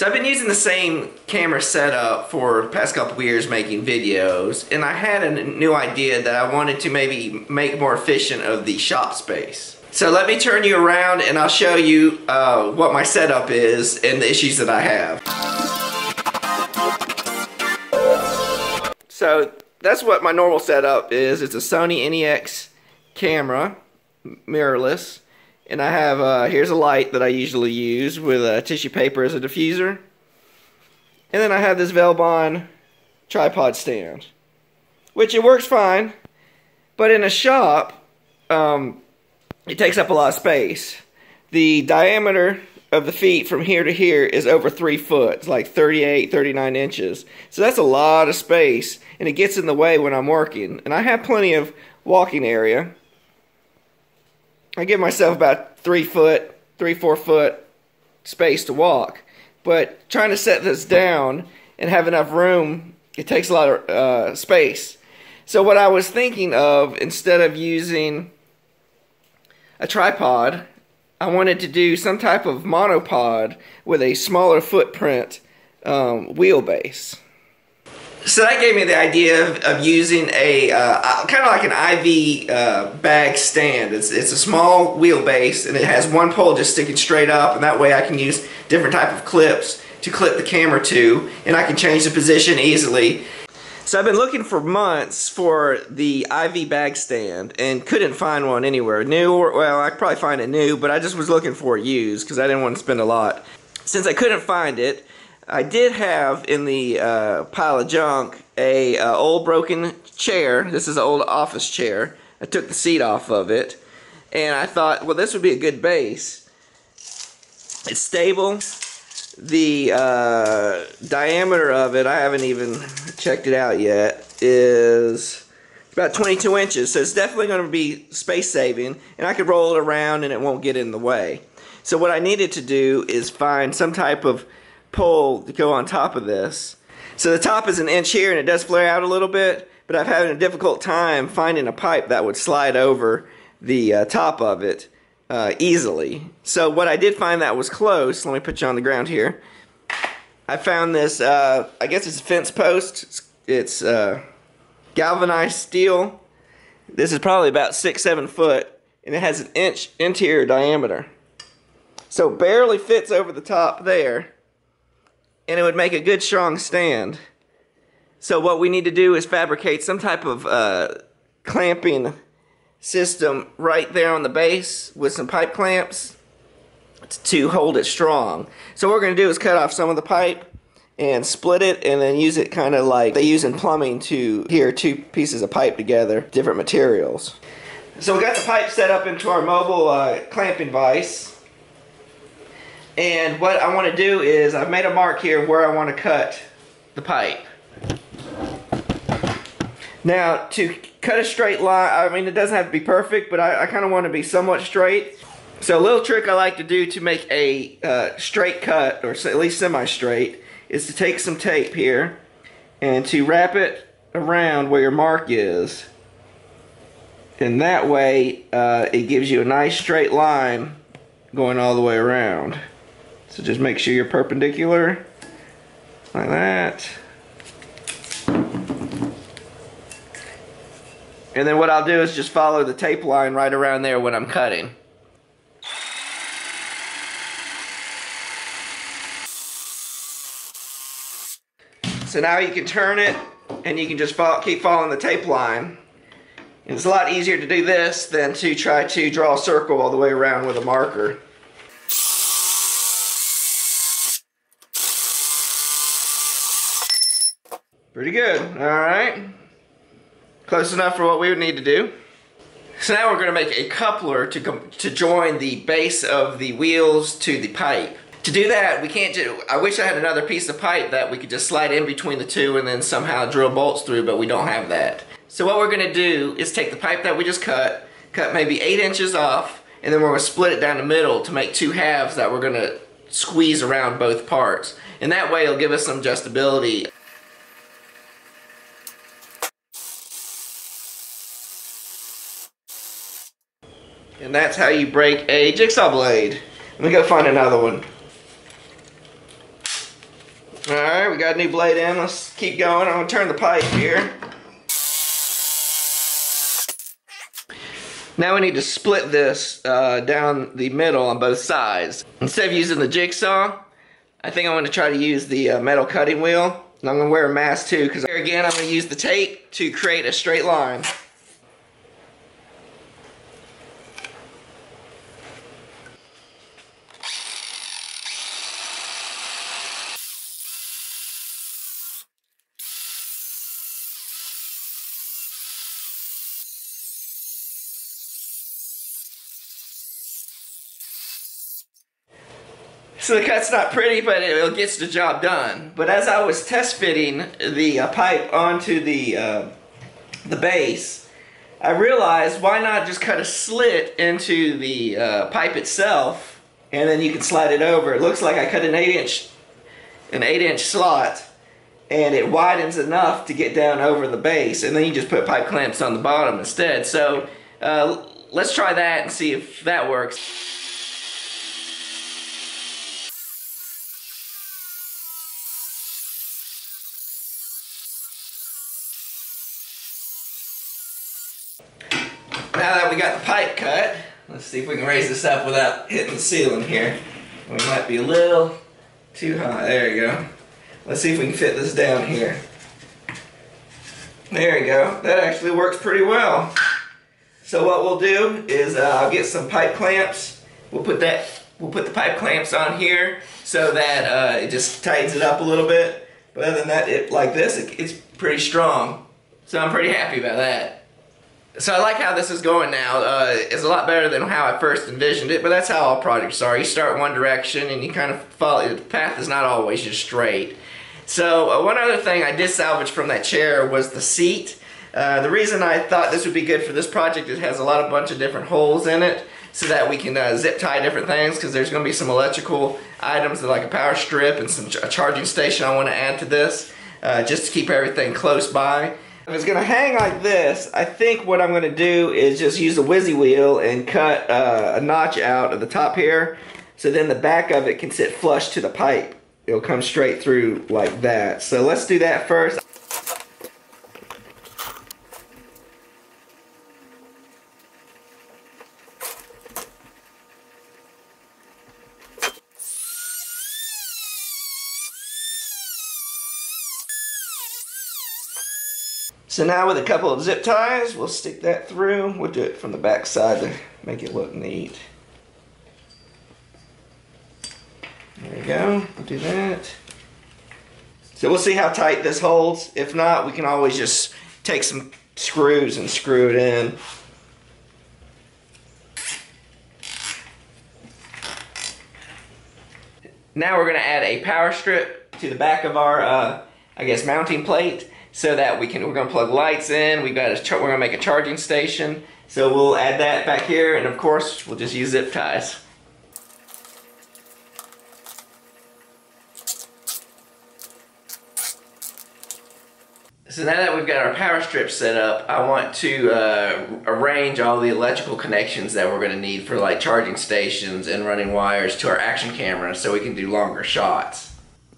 So I've been using the same camera setup for the past couple years making videos and I had a new idea that I wanted to maybe make more efficient of the shop space. So let me turn you around and I'll show you uh, what my setup is and the issues that I have. So that's what my normal setup is. It's a Sony NEX camera, mirrorless. And I have, uh, here's a light that I usually use with uh, tissue paper as a diffuser. And then I have this Velbon tripod stand. Which it works fine. But in a shop, um, it takes up a lot of space. The diameter of the feet from here to here is over 3 foot. It's like 38, 39 inches. So that's a lot of space. And it gets in the way when I'm working. And I have plenty of walking area. I give myself about three foot, three, four foot space to walk. But trying to set this down and have enough room, it takes a lot of uh, space. So what I was thinking of, instead of using a tripod, I wanted to do some type of monopod with a smaller footprint um, wheelbase. So that gave me the idea of, of using a uh, kind of like an IV uh, bag stand. It's, it's a small wheelbase and it has one pole just sticking straight up and that way I can use different type of clips to clip the camera to and I can change the position easily. So I've been looking for months for the IV bag stand and couldn't find one anywhere. New or, well, I probably find it new, but I just was looking for used because I didn't want to spend a lot. Since I couldn't find it, I did have in the uh, pile of junk a uh, old broken chair. This is an old office chair. I took the seat off of it, and I thought, well, this would be a good base. It's stable. The uh, diameter of it, I haven't even checked it out yet, is about 22 inches. So it's definitely going to be space saving, and I could roll it around and it won't get in the way. So what I needed to do is find some type of pole to go on top of this. So the top is an inch here and it does flare out a little bit, but I've had a difficult time finding a pipe that would slide over the uh, top of it uh, easily. So what I did find that was close, let me put you on the ground here. I found this, uh, I guess it's a fence post. It's, it's uh, galvanized steel. This is probably about six, seven foot, and it has an inch interior diameter. So barely fits over the top there and it would make a good strong stand. So what we need to do is fabricate some type of uh, clamping system right there on the base with some pipe clamps to hold it strong. So what we're going to do is cut off some of the pipe and split it and then use it kind of like they use in plumbing to here two pieces of pipe together, different materials. So we got the pipe set up into our mobile uh, clamping vise. And what I want to do is I've made a mark here where I want to cut the pipe. Now to cut a straight line, I mean it doesn't have to be perfect, but I, I kind of want to be somewhat straight. So a little trick I like to do to make a uh, straight cut, or at least semi-straight, is to take some tape here and to wrap it around where your mark is. And that way uh, it gives you a nice straight line going all the way around. So just make sure you're perpendicular, like that. And then what I'll do is just follow the tape line right around there when I'm cutting. So now you can turn it and you can just follow, keep following the tape line. And it's a lot easier to do this than to try to draw a circle all the way around with a marker. Pretty good, all right. Close enough for what we would need to do. So now we're gonna make a coupler to, to join the base of the wheels to the pipe. To do that, we can't do, I wish I had another piece of pipe that we could just slide in between the two and then somehow drill bolts through, but we don't have that. So what we're gonna do is take the pipe that we just cut, cut maybe eight inches off, and then we're gonna split it down the middle to make two halves that we're gonna squeeze around both parts. And that way it'll give us some adjustability. And that's how you break a jigsaw blade. Let me go find another one. Alright, we got a new blade in. Let's keep going. I'm going to turn the pipe here. Now we need to split this uh, down the middle on both sides. Instead of using the jigsaw, I think I'm going to try to use the uh, metal cutting wheel. And I'm going to wear a mask too because here again I'm going to use the tape to create a straight line. So the cut's not pretty, but it, gets the job done. But as I was test fitting the uh, pipe onto the uh, the base, I realized why not just cut a slit into the uh, pipe itself, and then you can slide it over. It looks like I cut an eight inch an eight inch slot, and it widens enough to get down over the base, and then you just put pipe clamps on the bottom instead. So uh, let's try that and see if that works. Now that we got the pipe cut, let's see if we can raise this up without hitting the ceiling here. We might be a little too high. There you go. Let's see if we can fit this down here. There you go. That actually works pretty well. So what we'll do is uh, I'll get some pipe clamps. We'll put that. We'll put the pipe clamps on here so that uh, it just tightens it up a little bit. But other than that, it like this, it, it's pretty strong. So I'm pretty happy about that. So I like how this is going now. Uh, it's a lot better than how I first envisioned it, but that's how all projects are. You start one direction and you kind of follow, the path is not always just straight. So uh, one other thing I did salvage from that chair was the seat. Uh, the reason I thought this would be good for this project, it has a lot of bunch of different holes in it so that we can uh, zip tie different things because there's going to be some electrical items like a power strip and some ch a charging station I want to add to this uh, just to keep everything close by. If it's gonna hang like this, I think what I'm gonna do is just use a whizzy wheel and cut uh, a notch out of the top here, so then the back of it can sit flush to the pipe. It'll come straight through like that. So let's do that first. So now with a couple of zip ties, we'll stick that through. We'll do it from the back side to make it look neat. There we go, we'll do that. So we'll see how tight this holds. If not, we can always just take some screws and screw it in. Now we're gonna add a power strip to the back of our, uh, I guess, mounting plate so that we can, we're gonna plug lights in, we've got a, we're gonna make a charging station. So we'll add that back here and of course we'll just use zip ties. So now that we've got our power strip set up, I want to uh, arrange all the electrical connections that we're going to need for like charging stations and running wires to our action camera so we can do longer shots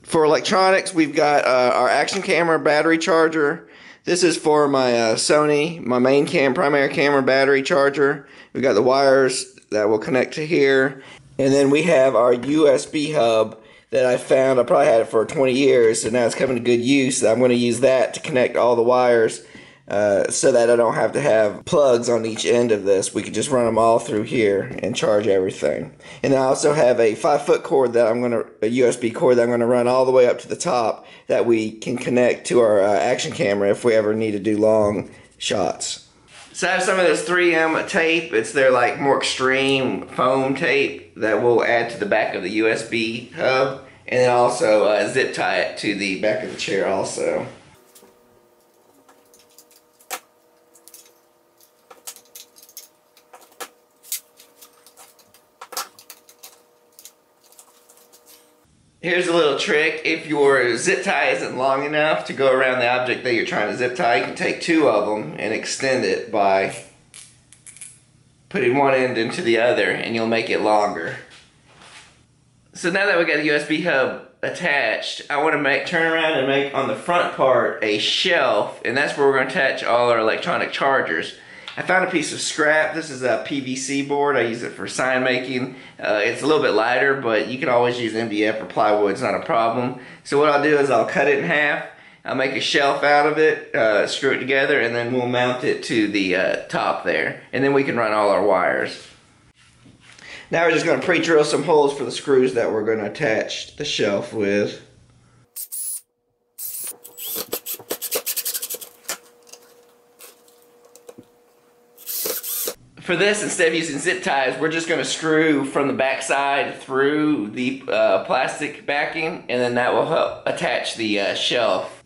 for electronics, we've got uh, our action camera battery charger. This is for my uh, Sony, my main cam, primary camera battery charger. We've got the wires that will connect to here. And then we have our USB hub that I found. I probably had it for 20 years, so now it's coming to good use. I'm going to use that to connect all the wires uh, so that I don't have to have plugs on each end of this. We can just run them all through here and charge everything. And I also have a five foot cord that I'm going to, a USB cord that I'm going to run all the way up to the top that we can connect to our uh, action camera if we ever need to do long shots. So I have some of this 3M tape. It's their like more extreme foam tape that we'll add to the back of the USB hub. And then also uh, zip tie it to the back of the chair also. Here's a little trick. If your zip tie isn't long enough to go around the object that you're trying to zip tie, you can take two of them and extend it by putting one end into the other and you'll make it longer. So now that we got the USB hub attached, I want to make turn around and make on the front part a shelf, and that's where we're going to attach all our electronic chargers. I found a piece of scrap. This is a PVC board. I use it for sign making. Uh, it's a little bit lighter, but you can always use MDF or plywood. It's not a problem. So what I'll do is I'll cut it in half. I'll make a shelf out of it, uh, screw it together, and then we'll mount it to the uh, top there. And then we can run all our wires. Now we're just going to pre-drill some holes for the screws that we're going to attach the shelf with. For this, instead of using zip ties, we're just going to screw from the back side through the uh, plastic backing, and then that will help attach the uh, shelf.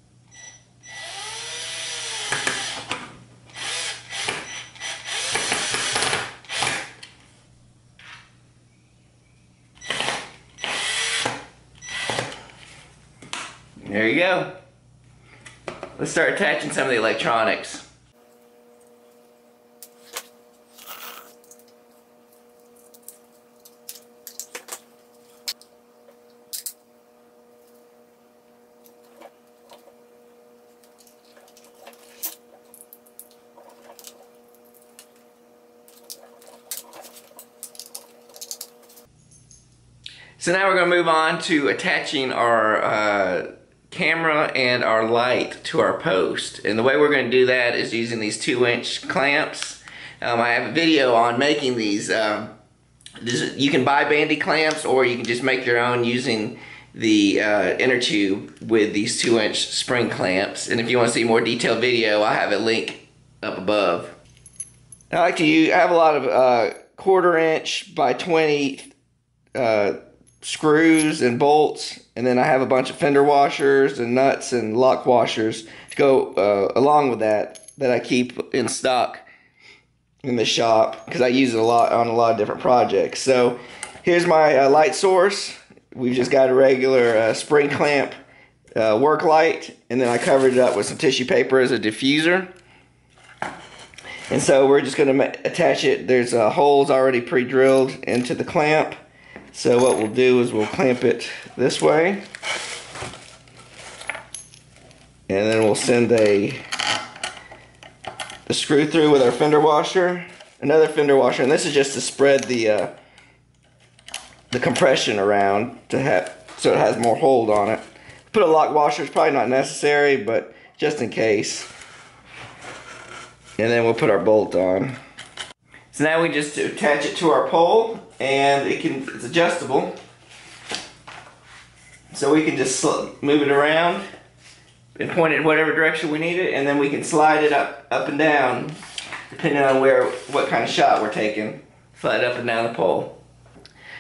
There you go. Let's start attaching some of the electronics. So now we're going to move on to attaching our uh, camera and our light to our post. And the way we're going to do that is using these two inch clamps. Um, I have a video on making these. Um, this, you can buy bandy clamps or you can just make your own using the uh, inner tube with these two inch spring clamps. And if you want to see more detailed video, I have a link up above. I like to use, I have a lot of uh, quarter inch by 20 uh, screws and bolts and then I have a bunch of fender washers and nuts and lock washers to go uh, along with that that I keep in stock in the shop because I use it a lot on a lot of different projects. So here's my uh, light source. We've just got a regular uh, spring clamp uh, work light and then I covered it up with some tissue paper as a diffuser. And so we're just going to attach it. There's uh, holes already pre-drilled into the clamp so what we'll do is we'll clamp it this way. And then we'll send a, a screw through with our fender washer. Another fender washer, and this is just to spread the uh, the compression around to have so it has more hold on it. Put a lock washer, it's probably not necessary, but just in case. And then we'll put our bolt on. So now we just attach it to our pole and it can it's adjustable. So we can just move it around and point it in whatever direction we need it and then we can slide it up up and down depending on where what kind of shot we're taking. Slide up and down the pole.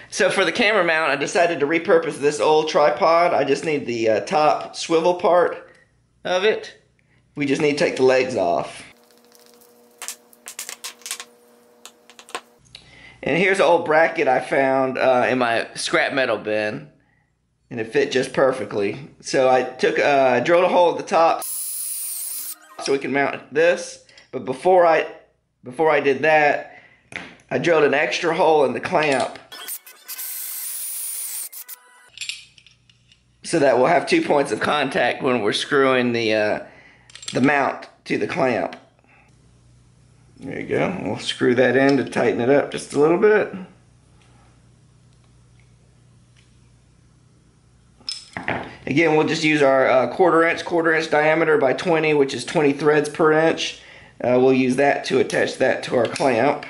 So for the camera mount I decided to repurpose this old tripod. I just need the uh, top swivel part of it. We just need to take the legs off. And here's an old bracket I found uh, in my scrap metal bin. And it fit just perfectly. So I took, uh, drilled a hole at the top so we can mount this. But before I, before I did that, I drilled an extra hole in the clamp. So that we'll have two points of contact when we're screwing the, uh, the mount to the clamp. There you go. We'll screw that in to tighten it up just a little bit. Again, we'll just use our uh, quarter inch, quarter inch diameter by 20, which is 20 threads per inch. Uh, we'll use that to attach that to our clamp.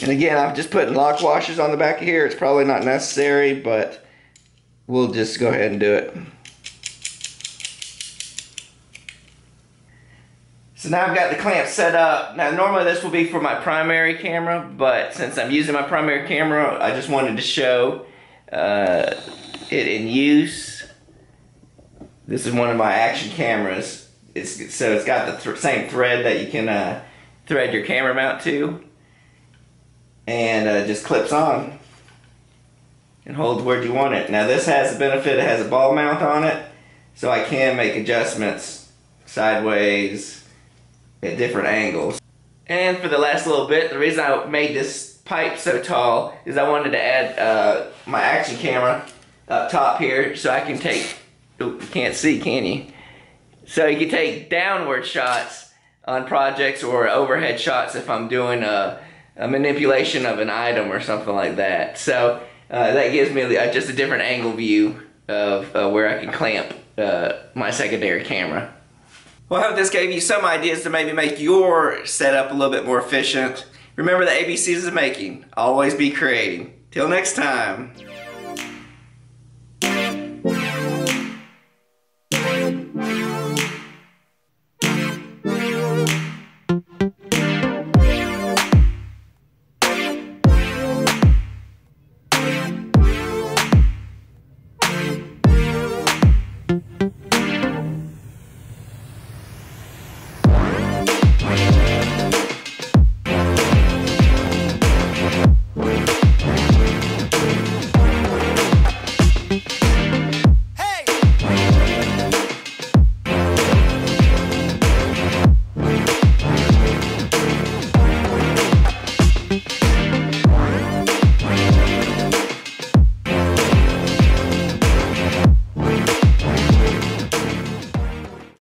And again, I'm just putting lock washers on the back of here. It's probably not necessary, but we'll just go ahead and do it. So now I've got the clamp set up. Now normally this will be for my primary camera, but since I'm using my primary camera, I just wanted to show uh, it in use. This is one of my action cameras. It's So it's got the th same thread that you can uh, thread your camera mount to. And uh, just clips on and holds where you want it. Now this has the benefit, it has a ball mount on it, so I can make adjustments sideways, at different angles. And for the last little bit, the reason I made this pipe so tall is I wanted to add uh, my action camera up top here so I can take, you can't see, can you? So you can take downward shots on projects or overhead shots if I'm doing a, a manipulation of an item or something like that. So uh, that gives me just a different angle view of uh, where I can clamp uh, my secondary camera. Well, I hope this gave you some ideas to maybe make your setup a little bit more efficient. Remember the ABCs of making. Always be creating. Till next time.